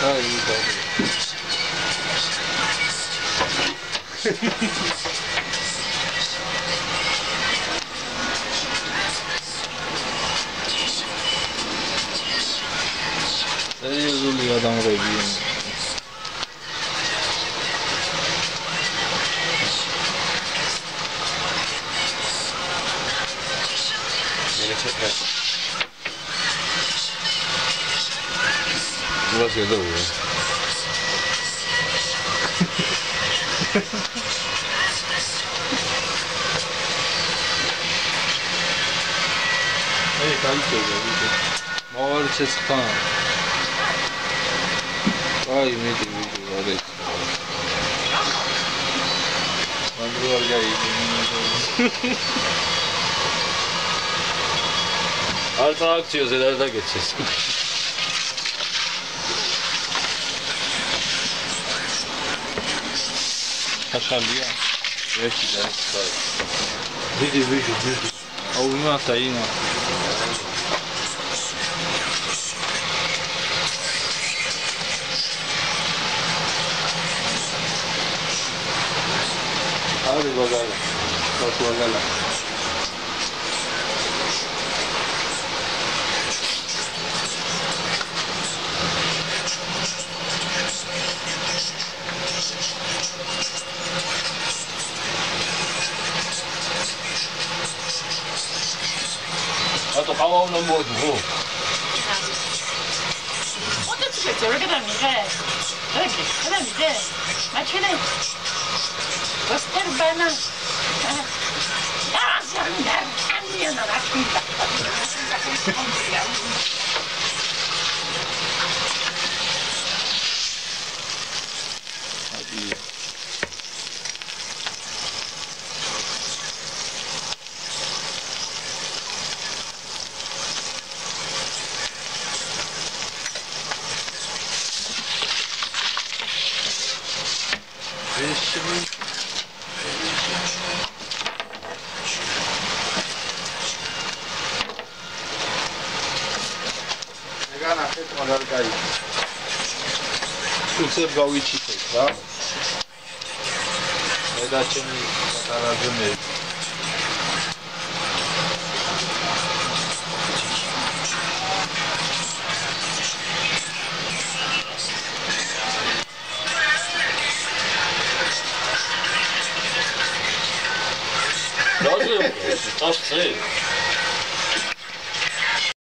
Ha iyi oldu. Nereye yazılıyor adam oraya bir Beni Burası yazar bu ya. Kalp söylüyor. Mavar içe sıkan. Ay nedir bu var et. Ben de var gel Artık akçıyoruz ileride geçeceğiz. Paša bija veći dan stvari. o meu tá aí, não. ima o Hadi bakalım. o bakalım. あと顔のもうどうもうちょっとして俺が何か何か何か間違いない押してる場合なああそんな感じなら聞いた ვესმი განახეთ მაგარკაი სულცებ გავიჩიტეთ რა მე და ჩემი პატარა ძმები Those are tough too.